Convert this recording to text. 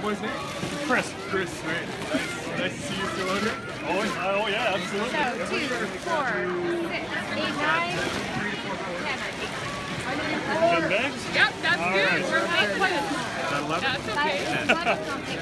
Boy's name? Chris. Chris, right. Nice, nice to see you still out here. Oh, uh, oh yeah, absolutely. So two, four, six, eight, nine, ten. Ten bags? Yep, that's All good. right. We're not quite That's okay.